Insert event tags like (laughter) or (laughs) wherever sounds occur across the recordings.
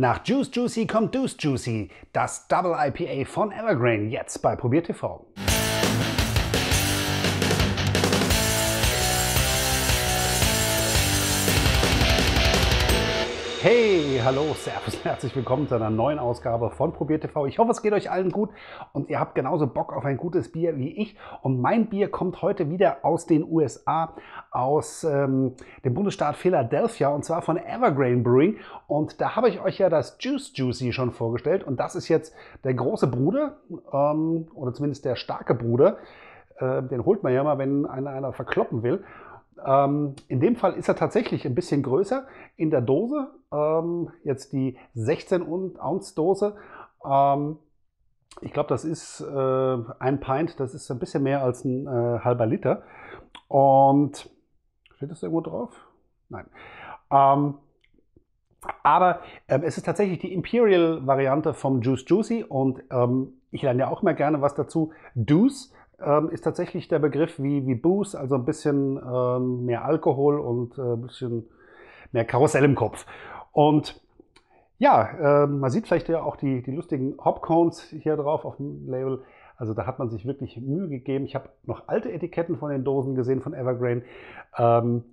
Nach Juice Juicy kommt Deuce Juicy, das Double IPA von Evergreen, jetzt bei Probier TV. Hey, hallo, servus, (laughs) herzlich willkommen zu einer neuen Ausgabe von Probier TV. Ich hoffe, es geht euch allen gut und ihr habt genauso Bock auf ein gutes Bier wie ich. Und mein Bier kommt heute wieder aus den USA, aus ähm, dem Bundesstaat Philadelphia und zwar von Evergreen Brewing. Und da habe ich euch ja das Juice Juicy schon vorgestellt und das ist jetzt der große Bruder ähm, oder zumindest der starke Bruder. Äh, den holt man ja mal, wenn einer, einer verkloppen will. Ähm, in dem Fall ist er tatsächlich ein bisschen größer in der Dose. Ähm, jetzt die 16 Ounce Dose. Ähm, ich glaube, das ist äh, ein Pint, das ist ein bisschen mehr als ein äh, halber Liter. Und steht das irgendwo drauf? Nein. Ähm, aber ähm, es ist tatsächlich die Imperial-Variante vom Juice Juicy und ähm, ich lerne ja auch immer gerne was dazu. Deuce ähm, ist tatsächlich der Begriff wie, wie Booze, also ein bisschen ähm, mehr Alkohol und äh, ein bisschen mehr Karussell im Kopf. Und ja, äh, man sieht vielleicht ja auch die, die lustigen Hopcones hier drauf auf dem Label. Also da hat man sich wirklich Mühe gegeben. Ich habe noch alte Etiketten von den Dosen gesehen von Evergreen. Ähm,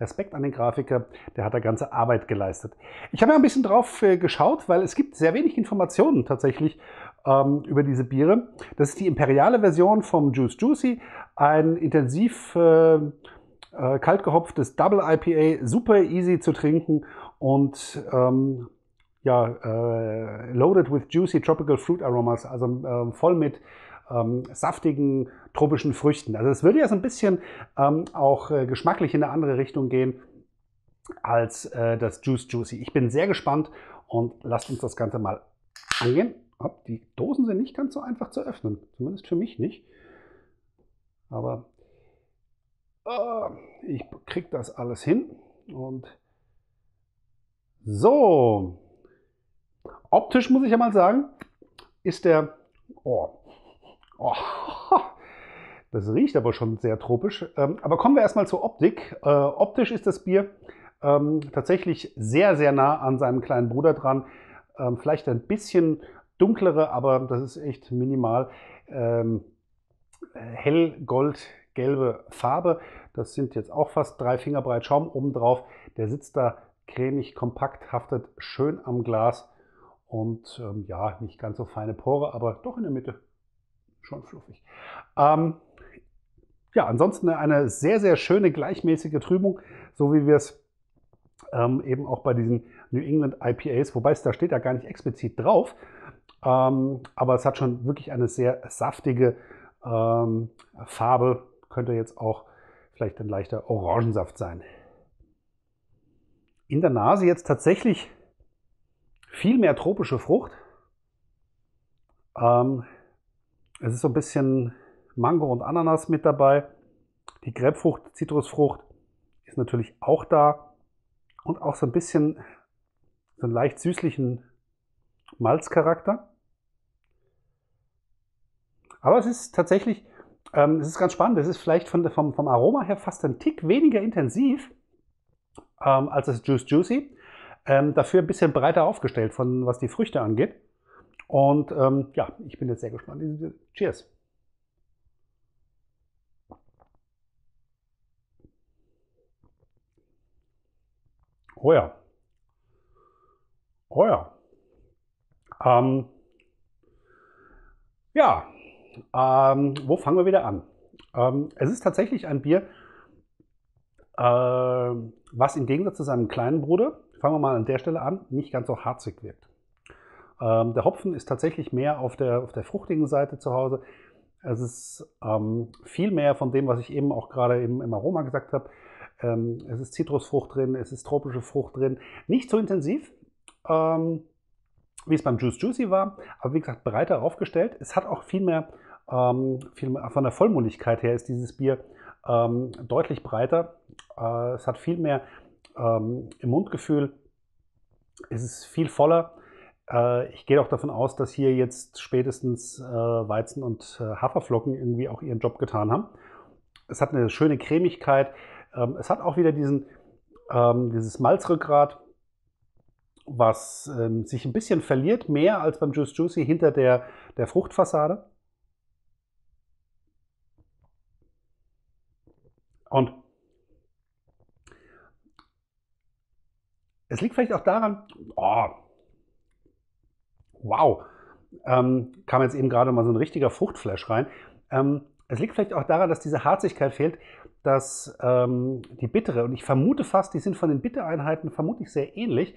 Respekt an den Grafiker, der hat da ganze Arbeit geleistet. Ich habe ja ein bisschen drauf äh, geschaut, weil es gibt sehr wenig Informationen tatsächlich ähm, über diese Biere. Das ist die imperiale Version vom Juice Juicy, ein intensiv äh, äh, kalt gehopftes Double IPA, super easy zu trinken und ähm, ja, äh, loaded with juicy tropical fruit aromas, also äh, voll mit ähm, saftigen tropischen Früchten. Also es würde ja so ein bisschen ähm, auch äh, geschmacklich in eine andere Richtung gehen als äh, das Juice Juicy. Ich bin sehr gespannt und lasst uns das Ganze mal angehen. Die Dosen sind nicht ganz so einfach zu öffnen, zumindest für mich nicht. Aber äh, ich kriege das alles hin und so. Optisch muss ich ja mal sagen, ist der oh, Oh, (laughs) das riecht aber schon sehr tropisch. Ähm, aber kommen wir erstmal zur Optik. Äh, optisch ist das Bier ähm, tatsächlich sehr, sehr nah an seinem kleinen Bruder dran. Ähm, vielleicht ein bisschen dunklere, aber das ist echt minimal. Hellgoldgelbe Farbe. Das sind jetzt auch fast drei Finger breit Schaum obendrauf. Der sitzt da cremig, kompakt, haftet schön am Glas und ähm, ja, nicht ganz so feine Pore, aber doch in der Mitte schon fluffig. Ähm, ja, ansonsten eine sehr, sehr schöne gleichmäßige Trübung, so wie wir es ähm, eben auch bei diesen New England IPAs, wobei es da steht ja gar nicht explizit drauf, ähm, aber es hat schon wirklich eine sehr saftige ähm, Farbe, könnte jetzt auch vielleicht ein leichter Orangensaft sein. In der Nase jetzt tatsächlich viel mehr tropische Frucht. Ähm, es ist so ein bisschen Mango und Ananas mit dabei. Die Grapefrucht, Zitrusfrucht ist natürlich auch da. Und auch so ein bisschen so einen leicht süßlichen Malzcharakter. Aber es ist tatsächlich, ähm, es ist ganz spannend. Es ist vielleicht von, vom, vom Aroma her fast ein Tick weniger intensiv ähm, als das Juice Juicy. Ähm, dafür ein bisschen breiter aufgestellt, von was die Früchte angeht. Und ähm, ja, ich bin jetzt sehr gespannt. Cheers. Oh ja. Oh ja. Ähm, ja, ähm, wo fangen wir wieder an? Ähm, es ist tatsächlich ein Bier, äh, was im Gegensatz zu seinem kleinen Bruder, fangen wir mal an der Stelle an, nicht ganz so harzig wirkt. Ähm, der Hopfen ist tatsächlich mehr auf der, auf der fruchtigen Seite zu Hause. Es ist ähm, viel mehr von dem, was ich eben auch gerade im, im Aroma gesagt habe. Ähm, es ist Zitrusfrucht drin, es ist tropische Frucht drin. Nicht so intensiv, ähm, wie es beim Juice Juicy war, aber wie gesagt, breiter aufgestellt. Es hat auch viel mehr, ähm, von der Vollmundigkeit her ist dieses Bier ähm, deutlich breiter. Äh, es hat viel mehr im Mundgefühl. Es ist viel voller. Äh, ich gehe auch davon aus, dass hier jetzt spätestens äh, Weizen und äh, Haferflocken irgendwie auch ihren Job getan haben. Es hat eine schöne Cremigkeit. Ähm, es hat auch wieder diesen, ähm, dieses Malzrückgrat was ähm, sich ein bisschen verliert, mehr als beim Juice Juicy hinter der, der Fruchtfassade. Und es liegt vielleicht auch daran, oh, wow, ähm, kam jetzt eben gerade mal so ein richtiger Fruchtflash rein. Ähm, es liegt vielleicht auch daran, dass diese Harzigkeit fehlt, dass ähm, die bittere, und ich vermute fast, die sind von den Bittereinheiten vermutlich sehr ähnlich,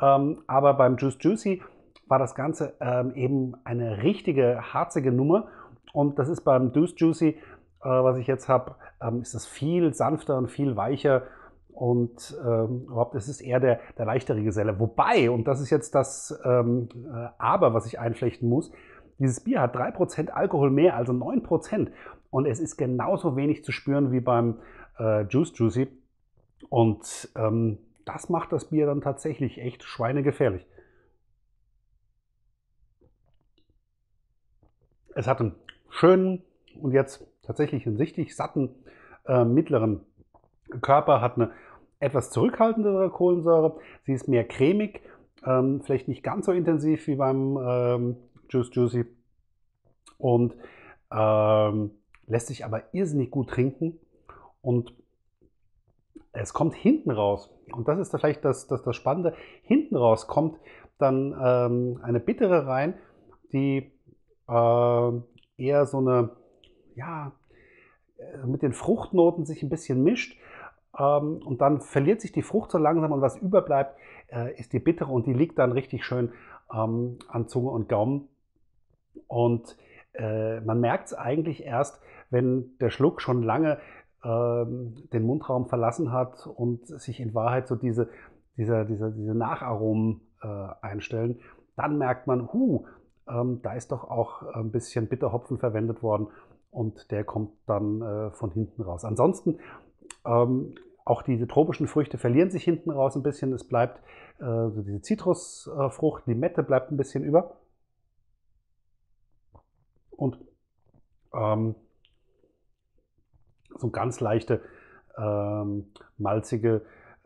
ähm, aber beim Juice Juicy war das Ganze ähm, eben eine richtige harzige Nummer und das ist beim Juice Juicy, äh, was ich jetzt habe, ähm, ist das viel sanfter und viel weicher und ähm, überhaupt, es ist eher der, der leichtere Geselle. Wobei, und das ist jetzt das ähm, äh, Aber, was ich einflechten muss, dieses Bier hat 3% Alkohol mehr, also 9%. Und es ist genauso wenig zu spüren wie beim äh, Juice Juicy. Und ähm, das macht das Bier dann tatsächlich echt schweinegefährlich. Es hat einen schönen und jetzt tatsächlich einen sichtlich satten äh, mittleren Körper, hat eine etwas zurückhaltendere Kohlensäure. Sie ist mehr cremig, ähm, vielleicht nicht ganz so intensiv wie beim ähm, Juice Juicy und ähm, lässt sich aber irrsinnig gut trinken und es kommt hinten raus, und das ist vielleicht das, das, das Spannende, hinten raus kommt dann ähm, eine bittere rein, die äh, eher so eine, ja, äh, mit den Fruchtnoten sich ein bisschen mischt. Ähm, und dann verliert sich die Frucht so langsam und was überbleibt, äh, ist die bittere und die liegt dann richtig schön ähm, an Zunge und Gaumen. Und äh, man merkt es eigentlich erst, wenn der Schluck schon lange ähm, den Mundraum verlassen hat und sich in Wahrheit so diese, diese, diese, diese Nacharomen äh, einstellen, dann merkt man, hu, ähm, da ist doch auch ein bisschen Bitterhopfen verwendet worden und der kommt dann äh, von hinten raus. Ansonsten ähm, auch diese tropischen Früchte verlieren sich hinten raus ein bisschen. Es bleibt äh, diese Zitrusfrucht, Limette bleibt ein bisschen über. Und ähm, so ganz leichte, ähm, malzige,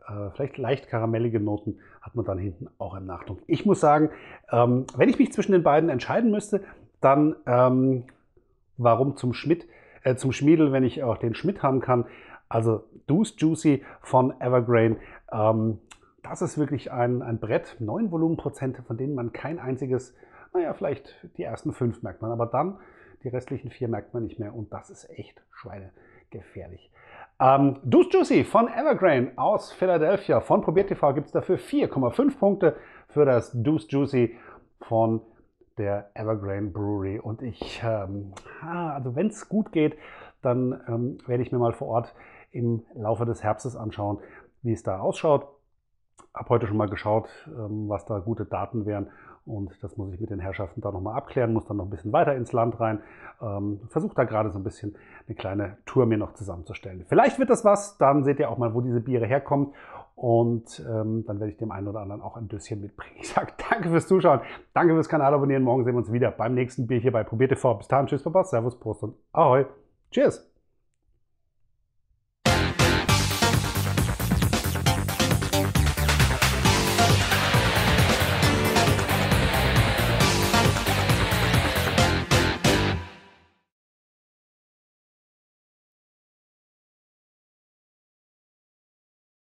äh, vielleicht leicht karamellige Noten hat man dann hinten auch im Nachdruck. Ich muss sagen, ähm, wenn ich mich zwischen den beiden entscheiden müsste, dann ähm, warum zum Schmidt, äh, zum Schmiedel, wenn ich auch den Schmidt haben kann. Also Deuce Juicy von Evergreen. Ähm, das ist wirklich ein, ein Brett, 9 Volumenprozente, von denen man kein einziges, naja, vielleicht die ersten fünf merkt man, aber dann die restlichen vier merkt man nicht mehr und das ist echt Schweine gefährlich. Ähm, Deuce Juicy von Evergreen aus Philadelphia von Probiert TV gibt es dafür 4,5 Punkte für das Deuce Juicy von der Evergreen Brewery. Und ich, ähm, also wenn es gut geht, dann ähm, werde ich mir mal vor Ort im Laufe des Herbstes anschauen, wie es da ausschaut. Habe heute schon mal geschaut, ähm, was da gute Daten wären und das muss ich mit den Herrschaften da nochmal abklären, muss dann noch ein bisschen weiter ins Land rein. Ähm, Versuche da gerade so ein bisschen eine kleine Tour mir noch zusammenzustellen. Vielleicht wird das was, dann seht ihr auch mal, wo diese Biere herkommen. Und ähm, dann werde ich dem einen oder anderen auch ein Döschen mitbringen. (laughs) Ich sage danke fürs Zuschauen, danke fürs Kanal abonnieren. Morgen sehen wir uns wieder beim nächsten Bier hier bei Probier TV. Bis dann, tschüss, Papa, Servus, Prost und Ahoi. Cheers!